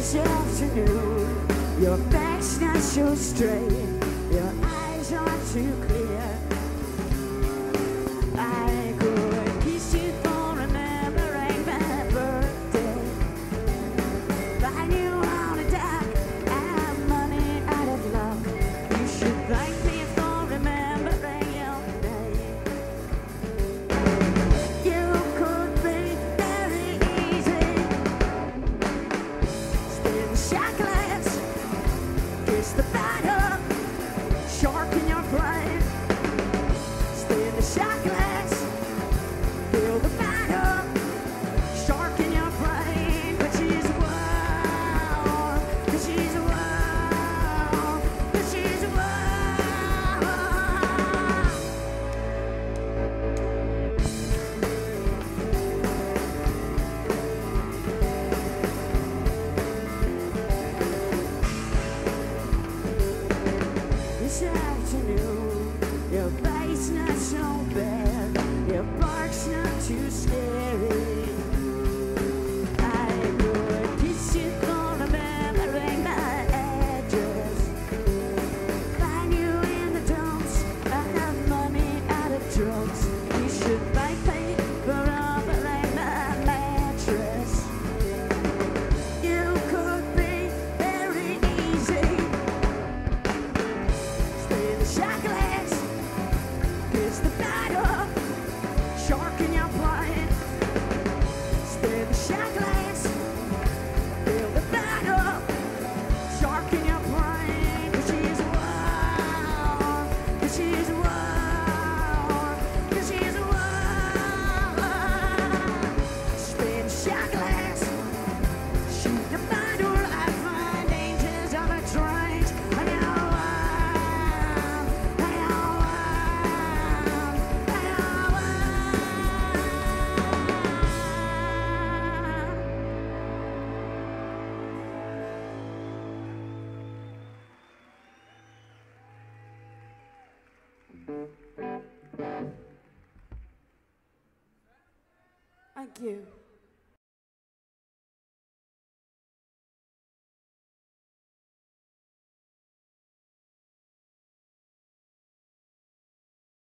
this afternoon. Your back's not so straight, your eyes aren't too clear. I shark in your brain, stay in the shackles. this afternoon. Your body's not so bad. Chocolate.